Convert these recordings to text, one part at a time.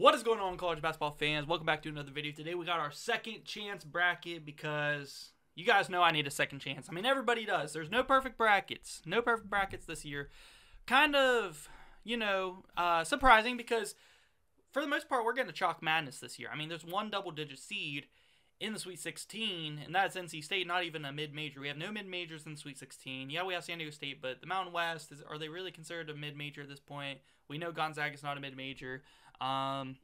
What is going on, college basketball fans? Welcome back to another video. Today we got our second chance bracket because you guys know I need a second chance. I mean, everybody does. There's no perfect brackets. No perfect brackets this year. Kind of, you know, uh, surprising because for the most part, we're getting a chalk madness this year. I mean, there's one double digit seed in the Sweet 16, and that's NC State, not even a mid major. We have no mid majors in the Sweet 16. Yeah, we have San Diego State, but the Mountain West, is, are they really considered a mid major at this point? We know Gonzaga's not a mid major. Um,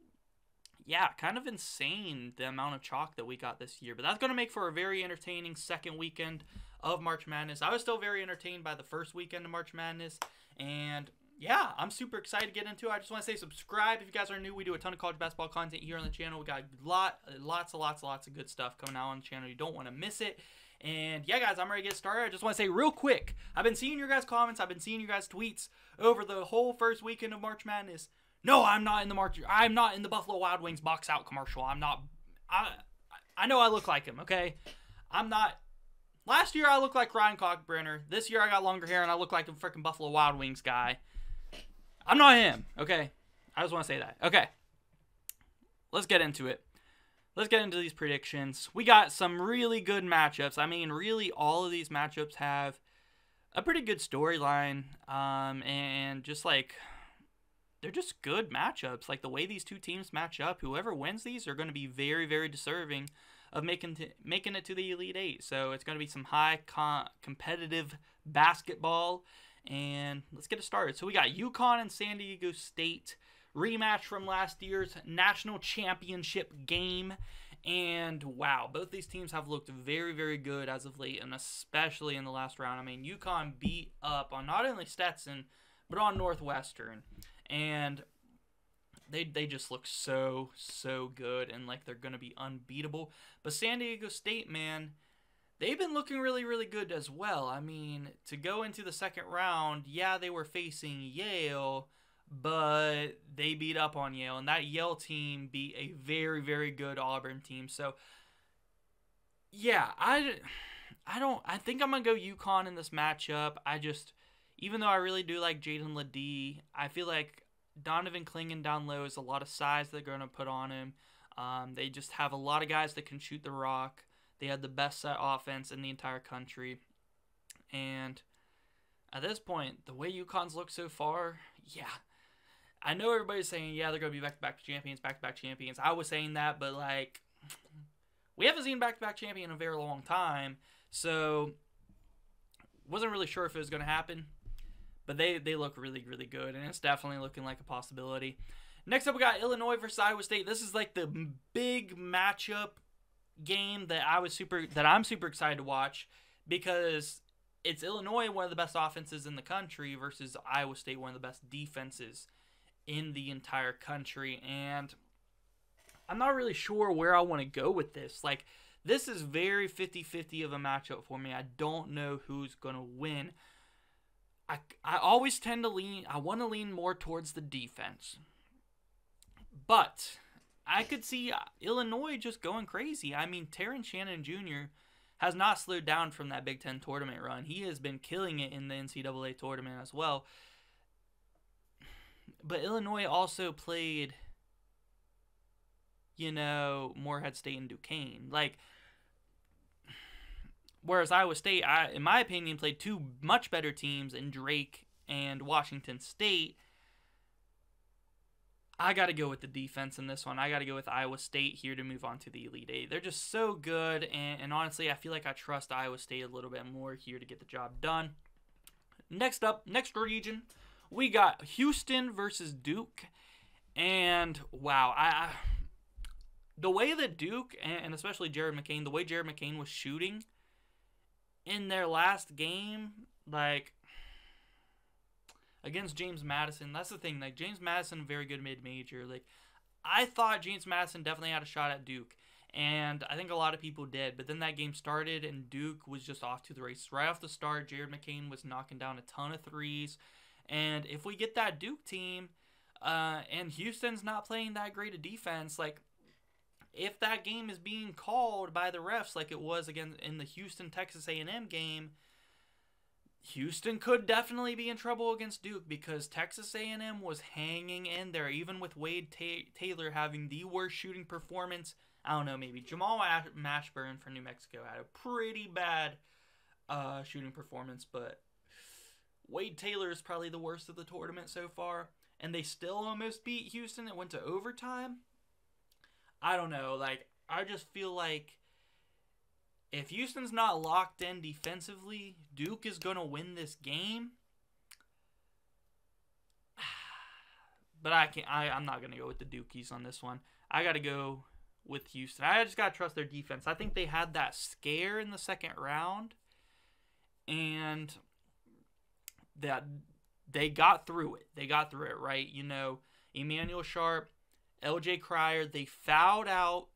yeah, kind of insane the amount of chalk that we got this year, but that's going to make for a very entertaining second weekend of March Madness. I was still very entertained by the first weekend of March Madness, and yeah, I'm super excited to get into it. I just want to say subscribe if you guys are new. We do a ton of college basketball content here on the channel. We got lot, lots, and lots, and lots of good stuff coming out on the channel. You don't want to miss it. And yeah, guys, I'm ready to get started. I just want to say real quick, I've been seeing your guys' comments. I've been seeing your guys' tweets over the whole first weekend of March Madness. No, I'm not in the March. I'm not in the Buffalo Wild Wings box out commercial. I'm not. I I know I look like him. Okay, I'm not. Last year I looked like Ryan Kalkbrenner. This year I got longer hair and I look like a freaking Buffalo Wild Wings guy. I'm not him, okay? I just want to say that. Okay. Let's get into it. Let's get into these predictions. We got some really good matchups. I mean, really, all of these matchups have a pretty good storyline. Um, and just like, they're just good matchups. Like, the way these two teams match up, whoever wins these are going to be very, very deserving of making making it to the Elite Eight. So it's going to be some high con- competitive basketball and let's get it started. So we got UConn and San Diego State rematch from last year's national championship game. And wow, both these teams have looked very, very good as of late, and especially in the last round. I mean, UConn beat up on not only Stetson, but on Northwestern. And they, they just look so, so good and like they're to be unbeatable. But San Diego State, man, they've been looking really, really good as well. I mean, to go into the second round, yeah, they were facing Yale, but they beat up on Yale, and that Yale team beat a very, very good Auburn team. So, yeah, I, I don't. I think I'm gonna go UConn in this matchup. I just, even though I really do like Jaedon LeDee, I feel like Donovan Clingan down low is a lot of size they're gonna put on him. Um, they just have a lot of guys that can shoot the rock. They had the best set offense in the entire country. And at this point, the way UConn's looked so far, yeah. I know everybody's saying, yeah, they're going to be back to back champions, back to back champions. I was saying that, but like, we haven't seen back to back champion in a very long time. So, wasn't really sure if it was going to happen. But they, they look really, really good. And it's definitely looking like a possibility. Next up, we got Illinois versus Iowa State. This is like the big matchup game that I was super that I'm super excited to watch because it's Illinois, one of the best offenses in the country, versus Iowa State, one of the best defenses in the entire country. And I'm not really sure where I want to go with this. Like, this is very 50 50 of a matchup for me. I don't know who's going to win. I, I always tend to lean, I want to lean more towards the defense. But I could see uh, Illinois just going crazy. I mean, Terrence Shannon Jr. has not slowed down from that Big Ten tournament run. He has been killing it in the NCAA tournament as well. But Illinois also played, you know, Morehead State and Duquesne. Like, whereas Iowa State, I, in my opinion, played two much better teams in Drake and Washington State I got to go with the defense in this one. I got to go with Iowa State here to move on to the Elite Eight. They're just so good, and, and, honestly, I feel like I trust Iowa State a little bit more here to get the job done. Next up, next region, we got Houston versus Duke, and wow, I, the way that Duke and especially Jared McCain, the way Jared McCain was shooting in their last game, like against James Madison. That's the thing. Like James Madison, very good mid major. Like I thought James Madison definitely had a shot at Duke. And I think a lot of people did. But then that game started and Duke was just off to the races. Right off the start, Jared McCain was knocking down a ton of threes. And if we get that Duke team, uh, and Houston's not playing that great a defense, like if that game is being called by the refs like it was again in the Houston Texas A&M game, Houston could definitely be in trouble against Duke because Texas A&M was hanging in there, even with Wade Ta- Taylor having the worst shooting performance. I don't know, maybe Jamal Mashburn for New Mexico had a pretty bad uh, shooting performance, but Wade Taylor is probably the worst of the tournament so far, and they still almost beat Houston. It went to overtime. I don't know. Like, I just feel like if Houston's not locked in defensively, Duke is going to win this game. But I can't. I, I'm not going to go with the Dukies on this one. I got to go with Houston. I just got to trust their defense. I think they had that scare in the second round, and that they got through it. They got through it, right? You know, Emanuel Sharp, LJ Cryer, they fouled out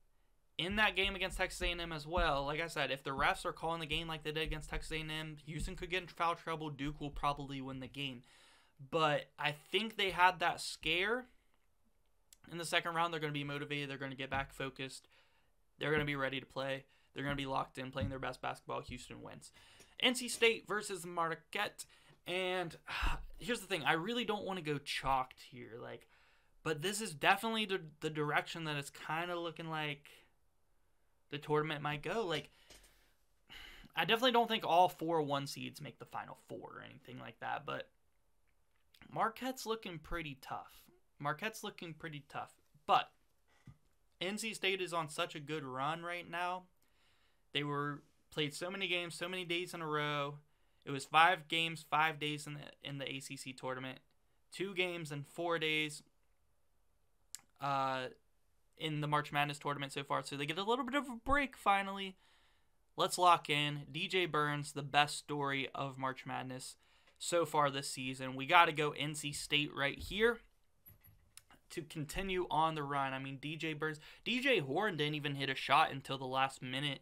in that game against Texas A&M as well. Like I said, if the refs are calling the game like they did against Texas A&M, Houston could get in foul trouble. Duke will probably win the game. But I think they had that scare in the second round. They're going to be motivated. They're going to get back focused. They're going to be ready to play. They're going to be locked in, playing their best basketball. Houston wins. NC State versus Marquette. And here's the thing: I really don't want to go chalked here, like, but this is definitely the, the direction that it's kind of looking like the tournament might go. Like, I definitely don't think all four one seeds make the final four or anything like that, but Marquette's looking pretty tough. Marquette's looking pretty tough, but NC State is on such a good run right now. They were played so many games, so many days in a row. It was five games, five days in the in the ACC tournament, two games in four days. Uh, in the March Madness tournament so far, so they get a little bit of a break finally. Let's lock in DJ Burns, the best story of March Madness so far this season. We got to go NC State right here to continue on the run. I mean, DJ Burns, DJ Horne didn't even hit a shot until the last minute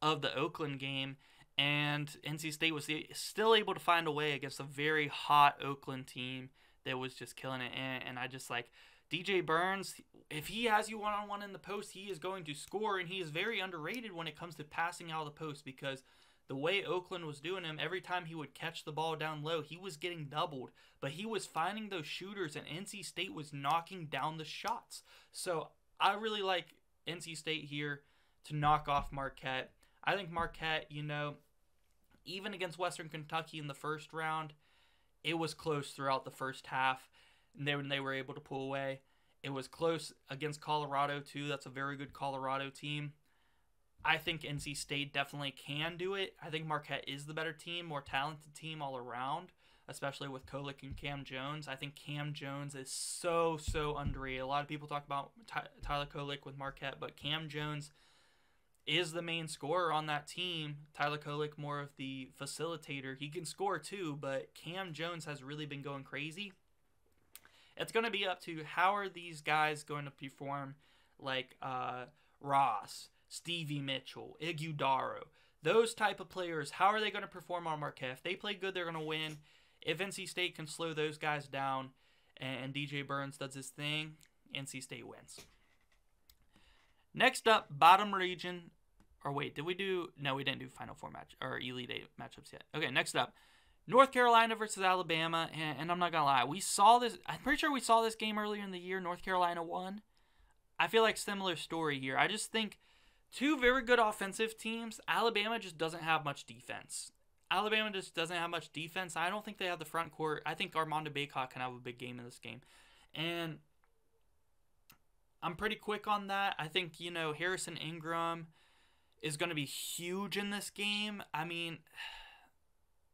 of the Oakland game, and NC State was still able to find a way against a very hot Oakland team that was just killing it. And, and I just like DJ Burns, if he has you one on one in the post, he is going to score, and he is very underrated when it comes to passing out of the post because the way Oakland was doing him, every time he would catch the ball down low, he was getting doubled. But he was finding those shooters, and NC State was knocking down the shots. So I really like NC State here to knock off Marquette. I think Marquette, you know, even against Western Kentucky in the first round, it was close throughout the first half. And they, they were able to pull away. It was close against Colorado, too. That's a very good Colorado team. I think NC State definitely can do it. I think Marquette is the better team, more talented team all around, especially with Kolek and Kam Jones. I think Kam Jones is so, so underrated. A lot of people talk about Tyler Kolek with Marquette, but Kam Jones – is the main scorer on that team. Tyler Kolek more of the facilitator. He can score too, but Kam Jones has really been going crazy. It's going to be up to how are these guys going to perform like uh, Ross, Stevie Mitchell, Ighodaro, those type of players. How are they going to perform on Marquette? If they play good, they're going to win. If NC State can slow those guys down and DJ Burns does his thing, NC State wins. Next up, bottom region or wait, did we do? No, we didn't do Final Four match or Elite Eight matchups yet. Okay, next up, North Carolina versus Alabama, and, and I'm not gonna lie, we saw this. I'm pretty sure we saw this game earlier in the year. North Carolina won. I feel like similar story here. I just think two very good offensive teams. Alabama just doesn't have much defense. Alabama just doesn't have much defense. I don't think they have the front court. I think Armando Bacot can have a big game in this game. And I'm pretty quick on that. I think, you know, Harrison Ingram is going to be huge in this game. I mean,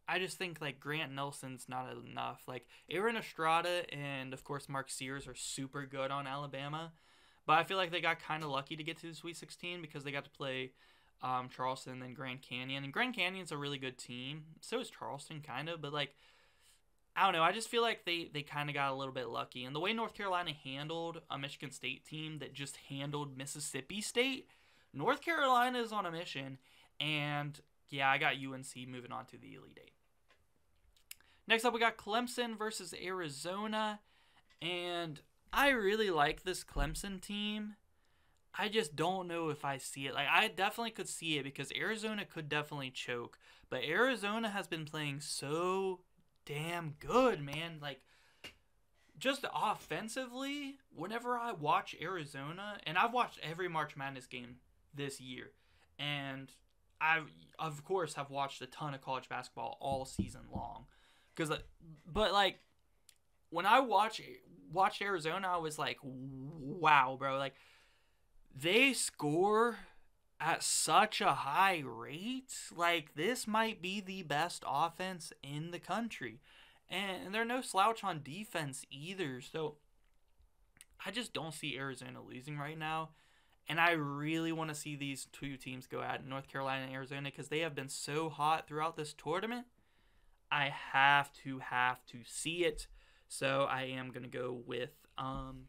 I just think like Grant Nelson's not enough. Like Aaron Estrada and of course Mark Sears are super good on Alabama, but I feel like they got kind of lucky to get to the Sweet 16 because they got to play um, Charleston and then Grand Canyon. And Grand Canyon's a really good team. So is Charleston, kind of. But like, I don't know. I just feel like they they kind of got a little bit lucky. And the way North Carolina handled a Michigan State team that just handled Mississippi State North Carolina is on a mission, and yeah, I got UNC moving on to the Elite Eight. Next up, we got Clemson versus Arizona, and I really like this Clemson team. I just don't know if I see it. Like I definitely could see it because Arizona could definitely choke, but Arizona has been playing so damn good, man. Like just offensively, whenever I watch Arizona, and I've watched every March Madness game this year, and I of course have watched a ton of college basketball all season long, because uh, but like when I watch watched Arizona, I was like, wow, bro, like they score at such a high rate. Like, this might be the best offense in the country. And they're no slouch on defense either. So, I just don't see Arizona losing right now. And I really want to see these two teams go at North Carolina and Arizona because they have been so hot throughout this tournament. I have to have to see it. So I am gonna go with um,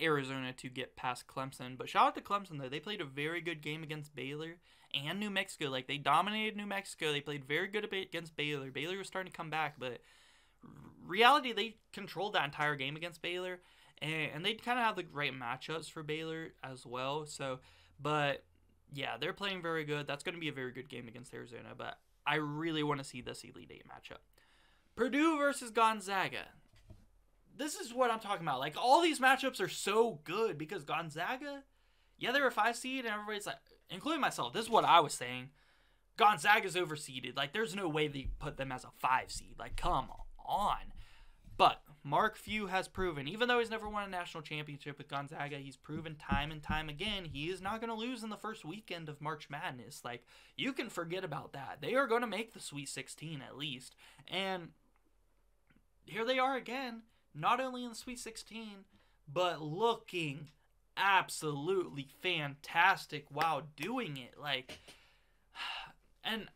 Arizona to get past Clemson. But shout out to Clemson though; they played a very good game against Baylor and New Mexico. Like they dominated New Mexico. They played very good against Baylor. Baylor was starting to come back, but reality they controlled that entire game against Baylor, and, and they kind of have the right matchups for Baylor as well. So, but yeah, they're playing very good. That's going to be a very good game against Arizona. But I really want to see this Elite Eight matchup. Purdue versus Gonzaga this is what I'm talking about. Like all these matchups are so good because Gonzaga, yeah, they're a five seed, and everybody's like, including myself. This is what I was saying. Gonzaga's overseeded. Like there's no way they put them as a five seed. Like come on. But Mark Few has proven, even though he's never won a national championship with Gonzaga, he's proven time and time again he is not going to lose in the first weekend of March Madness. Like, you can forget about that. They are going to make the Sweet 16 at least. And here they are again not only in the Sweet 16, but looking absolutely fantastic while doing it. Like, and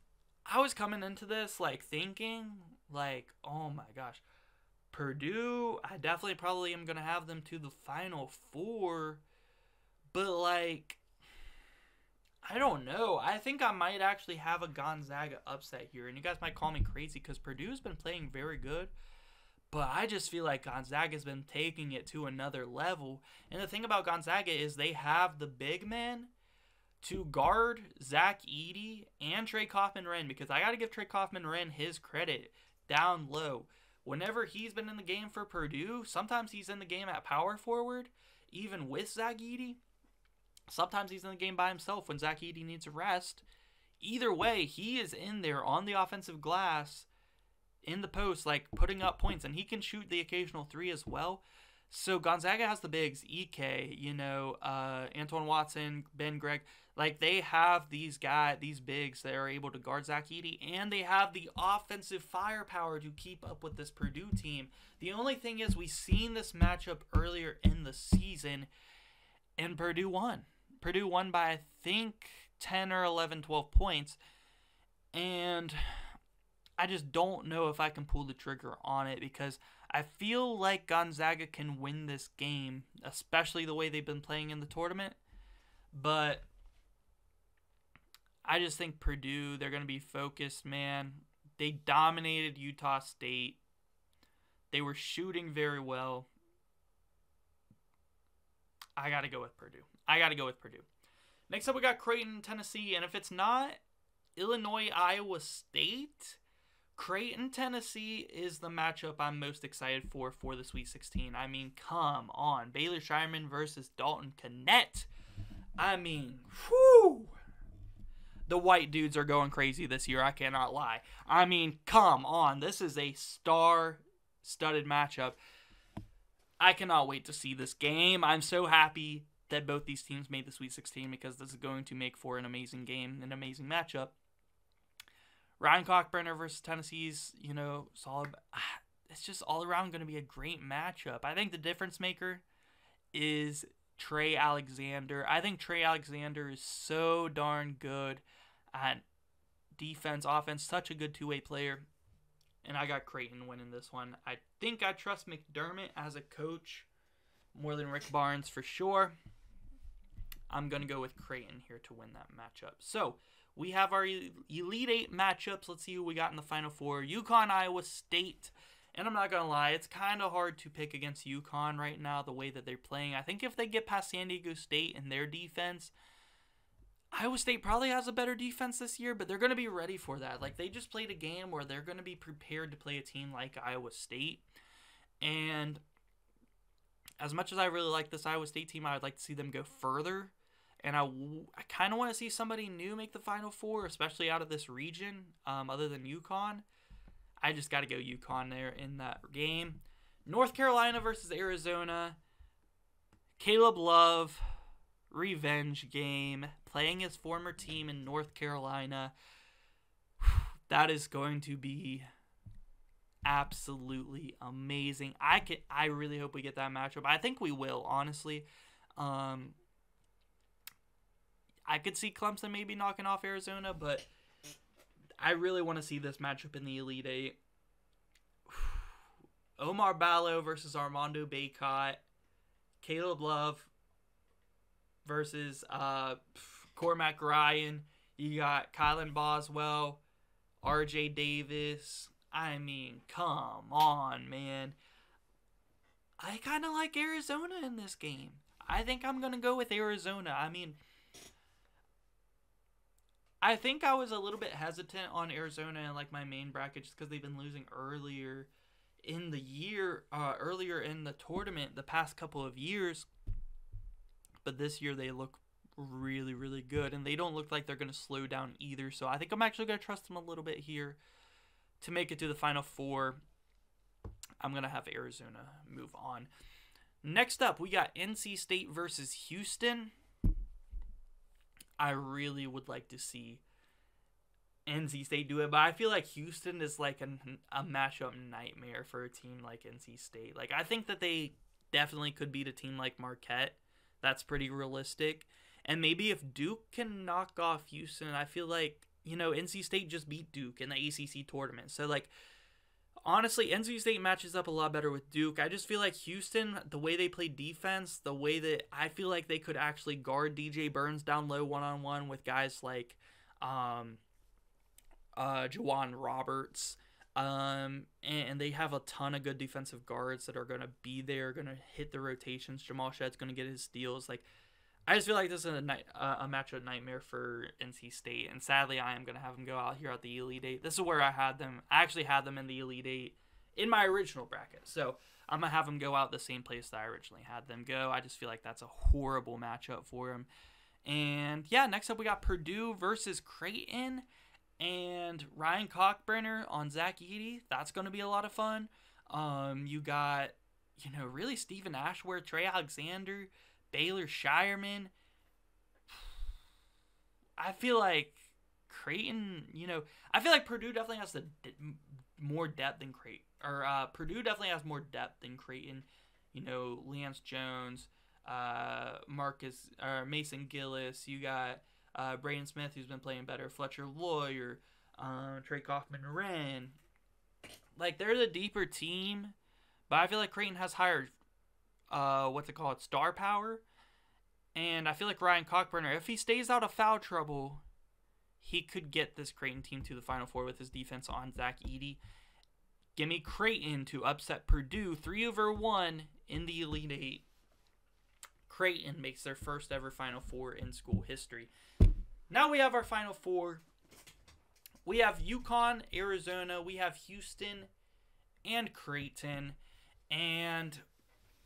I was coming into this like thinking, like, oh my gosh, Purdue, I definitely probably am going to have them to the final four, but like, I don't know. I think I might actually have a Gonzaga upset here, and you guys might call me crazy because Purdue's been playing very good. But I just feel like Gonzaga's been taking it to another level. And the thing about Gonzaga is they have the big men to guard Zach Edey and Trey Kaufman Renn because I got to give Trey Kaufman Renn his credit down low. Whenever he's been in the game for Purdue, sometimes he's in the game at power forward, even with Zach Edey. Sometimes he's in the game by himself when Zach Edey needs a rest. Either way, he is in there on the offensive glass in the post, like putting up points, and he can shoot the occasional three as well. So Gonzaga has the bigs, Ike, you know, uh, Anton Watson, Ben Gregg. Like they have these guys, these bigs that are able to guard Zach Edey, and they have the offensive firepower to keep up with this Purdue team. The only thing is, we've seen this matchup earlier in the season, and Purdue won. Purdue won by I think 10 or 11, 12 points, and I just don't know if I can pull the trigger on it because I feel like Gonzaga can win this game, especially the way they've been playing in the tournament. But I just think Purdue, they're going to be focused, man. They dominated Utah State. They were shooting very well. I got to go with Purdue. I got to go with Purdue. Next up, we got Creighton, Tennessee. And if it's not Illinois, Iowa State, Creighton, Tennessee is the matchup I'm most excited for for the Sweet 16. I mean, come on. Baylor Scheierman versus Dalton Knecht. I mean, whew. The white dudes are going crazy this year. I cannot lie. I mean, come on. This is a star studded matchup. I cannot wait to see this game. I'm so happy that both these teams made the Sweet 16 because this is going to make for an amazing game, an amazing matchup. Ryan Kalkbrenner versus Tennessee's, you know, solid. Ah, it's just all around going to be a great matchup. I think the difference maker is Trey Alexander. I think Trey Alexander is so darn good at defense, offense, such a good two way player. And I got Creighton winning this one. I think I trust McDermott as a coach more than Rick Barnes for sure. I'm going to go with Creighton here to win that matchup. So, we have our Elite Eight matchups. Let's see who we got in the Final Four. UConn, Iowa State. And I'm not going to lie, it's kind of hard to pick against UConn right now, the way that they're playing. I think if they get past San Diego State and their defense, Iowa State probably has a better defense this year, but they're going to be ready for that. Like, they just played a game where they're going to be prepared to play a team like Iowa State. And as much as I really like this Iowa State team, I would like to see them go further. And I, I kind of want to see somebody new make the Final Four, especially out of this region, um, other than UConn. I just got to go UConn there in that game. North Carolina versus Arizona. Caleb Love, revenge game, playing his former team in North Carolina. That is going to be absolutely amazing. I can I really hope we get that matchup. I think we will, honestly. Um, I could see Clemson maybe knocking off Arizona, but I really want to see this matchup in the Elite Eight. Oumar Ballo versus Armando Bacot. Caleb Love versus uh, Cormac Ryan. You got Kylan Boswell, RJ Davis. I mean, come on, man. I kind of like Arizona in this game. I think I'm going to go with Arizona. I mean, I think I was a little bit hesitant on Arizona in like my main bracket just because they've been losing earlier in the year, uh, earlier in the tournament the past couple of years. But this year they look really, really good, and they don't look like they're going to slow down either. So I think I'm actually going to trust them a little bit here to make it to the final four. I'm going to have Arizona move on. Next up, we got NC State versus Houston. I really would like to see NC State do it, but I feel like Houston is like a, a matchup nightmare for a team like NC State. Like, I think that they definitely could beat a team like Marquette. That's pretty realistic. And maybe if Duke can knock off Houston, I feel like, you know, NC State just beat Duke in the ACC tournament. So, like, honestly, NC State matches up a lot better with Duke. I just feel like Houston, the way they play defense, the way that I feel like they could actually guard DJ Burns down low one on one with guys like um, uh, J'Wan Roberts. Um, and, they have a ton of good defensive guards that are going to be there, going to hit the rotations. Jamal Shead's going to get his steals. Like, I just feel like this is a night uh, a matchup nightmare for NC State, and sadly, I am gonna have them go out here at the Elite Eight. This is where I had them. I actually had them in the Elite Eight in my original bracket, so I'm gonna have them go out the same place that I originally had them go. I just feel like that's a horrible matchup for them. And yeah, next up we got Purdue versus Creighton, and Ryan Kalkbrenner on Zach Edey. That's gonna be a lot of fun. Um, you got you know really Steven Ashworth, Trey Alexander. Baylor Scheierman. I feel like Creighton, you know, I feel like Purdue definitely has the more depth than Creighton, or uh, Purdue definitely has more depth than Creighton. You know, Lance Jones, uh, Marcus, or Mason Gillis. You got uh, Braden Smith, who's been playing better. Fletcher Loyer, uh, Trey Kaufman Renn. Like they're the deeper team, but I feel like Creighton has higher uh, what's it called, star power. And I feel like Ryan Kalkbrenner, if he stays out of foul trouble, he could get this Creighton team to the Final Four with his defense on Zach Edey. Give me Creighton to upset Purdue 3 over 1 in the Elite Eight. Creighton makes their first ever Final Four in school history. Now we have our Final Four. We have UConn, Arizona, we have Houston, and Creighton. And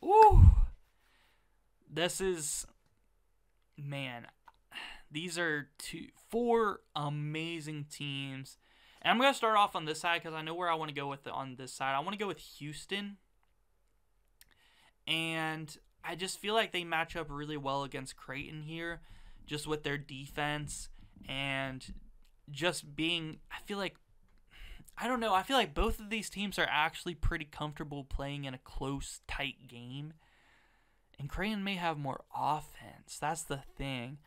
Ooh. This is man, these are two four amazing teams. And I'm going to start off on this side cuz I know where I want to go with it on this side. I want to go with Houston. And I just feel like they match up really well against Creighton here just with their defense and just being I feel like I don't know. I feel like both of these teams are actually pretty comfortable playing in a close, tight game. And Creighton may have more offense. That's the thing.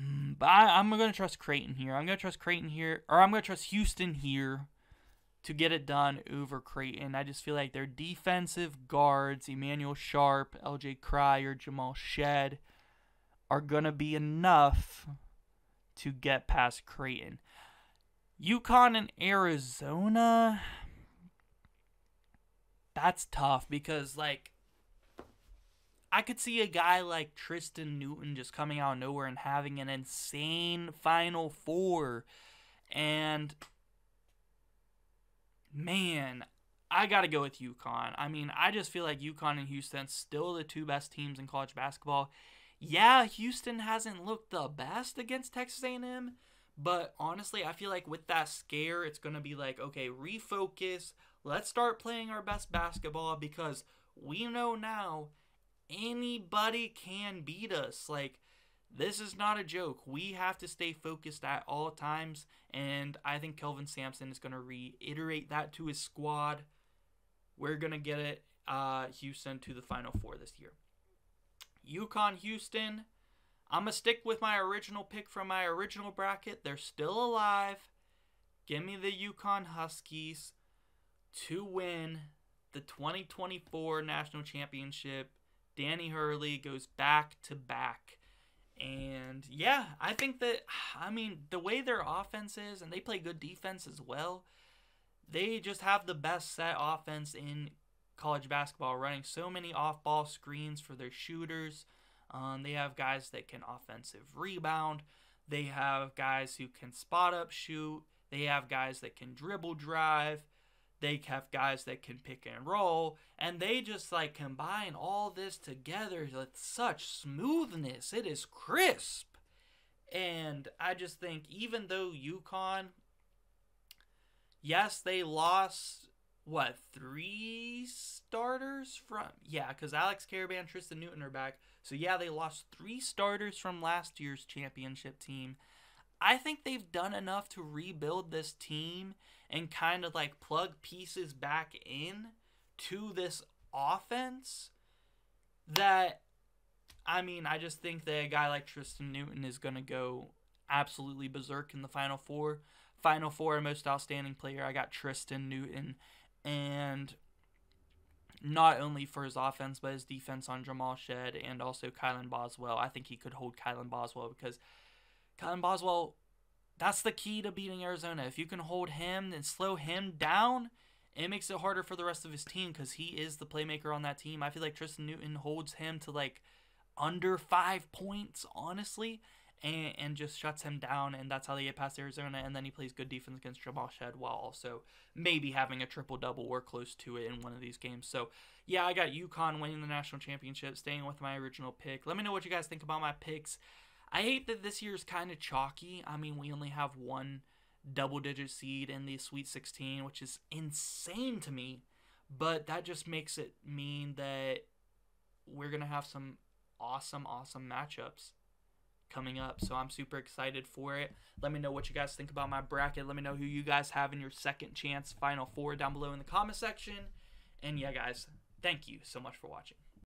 Mm, but I, am going to trust Creighton here. I'm going to trust Creighton here, or I'm going to trust Houston here to get it done over Creighton. I just feel like their defensive guards, Emanuel Sharp, LJ Cryer, Jamal Shead, are going to be enough to get past Creighton. UConn and Arizona. that's tough because like I could see a guy like Tristan Newton just coming out of nowhere and having an insane Final Four. And man, I got to go with UConn. I mean, I just feel like UConn and Houston still the two best teams in college basketball. Yeah, Houston hasn't looked the best against Texas A&M, but honestly, I feel like with that scare, it's going to be like, okay, refocus. Let's start playing our best basketball because we know now anybody can beat us. Like, this is not a joke. We have to stay focused at all times, and I think Kelvin Sampson is going to reiterate that to his squad. We're going to get it, uh, Houston to the Final Four this year. UConn Houston. I'm going to stick with my original pick from my original bracket. They're still alive. Give me the UConn Huskies to win the 2024 National Championship Danny Hurley goes back to back. And yeah, I think that, I mean, the way their offense is, and they play good defense as well, they just have the best set offense in college basketball, running so many off ball screens for their shooters. Um, they have guys that can offensive rebound. They have guys who can spot up shoot. They have guys that can dribble drive. They have guys that can pick and roll, and they just like combine all this together with such smoothness. It is crisp. And I just think, even though UConn, yes, they lost what three starters from yeah, because Alex Karaban, Tristan Newton are back. So yeah, they lost three starters from last year's championship team. I think they've done enough to rebuild this team and kind of like plug pieces back in to this offense that I mean, I just think that a guy like Tristan Newton is going to go absolutely berserk in the Final Four. Final Four most outstanding player, I got Tristan Newton and not only for his offense but his defense on Jamal Shead and also Kylan Boswell. I think he could hold Kylan Boswell because Kylan Boswell that's the key to beating Arizona. If you can hold him and slow him down, it makes it harder for the rest of his team because he is the playmaker on that team. I feel like Tristan Newton holds him to like under five points, honestly, and, and just shuts him down, and that's how they get past Arizona. And then he plays good defense against Jamal Shead while also maybe having a triple double or close to it in one of these games. So, yeah, I got UConn winning the national championship, staying with my original pick. Let me know what you guys think about my picks. I hate that this year is kind of chalky. I mean, we only have one double digit seed in the Sweet 16, which is insane to me. But that just makes it mean that we're going to have some awesome, awesome matchups coming up. So I'm super excited for it. Let me know what you guys think about my bracket. Let me know who you guys have in your second chance Final Four down below in the comment section. And yeah, guys, thank you so much for watching.